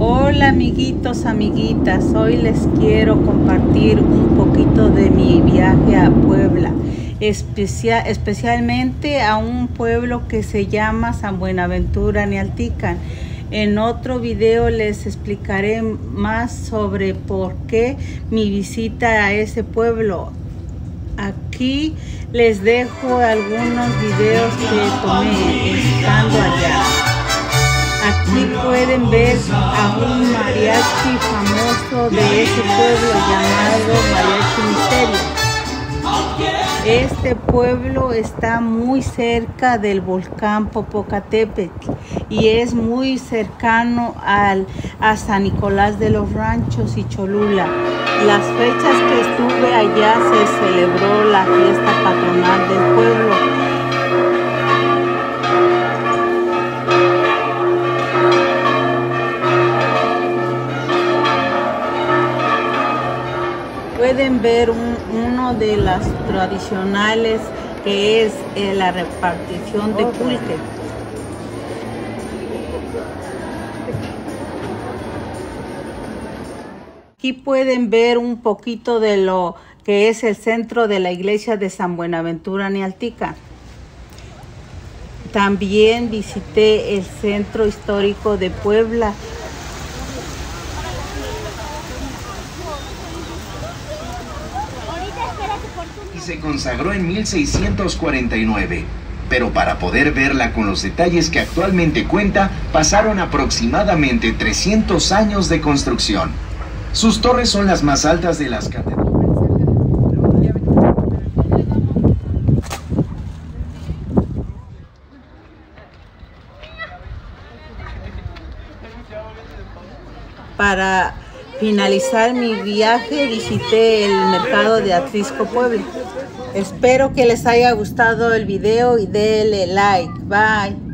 Hola amiguitos, amiguitas, hoy les quiero compartir un poquito de mi viaje a Puebla, especial, especialmente a un pueblo que se llama San Buenaventura Nealtican. En otro video les explicaré más sobre por qué mi visita a ese pueblo. Aquí les dejo algunos videos que tomé estando allá. Aquí pueden ver a un mariachi famoso de ese pueblo llamado Mariachi Misterio. Este pueblo está muy cerca del volcán Popocatépetl y es muy cercano al, a San Nicolás de los Ranchos y Cholula. Las fechas que estuve allá se celebró la fiesta patronal del pueblo pueden ver uno de las tradicionales que es eh, la repartición de pulque. Aquí pueden ver un poquito de lo que es el centro de la iglesia de San Buenaventura Nealtica. También visité el centro histórico de Puebla se consagró en 1649, pero para poder verla con los detalles que actualmente cuenta, pasaron aproximadamente 300 años de construcción. Sus torres son las más altas de las catedrales. Para finalizar mi viaje visité el mercado de Atrisco Puebla. Espero que les haya gustado el video y denle like. Bye.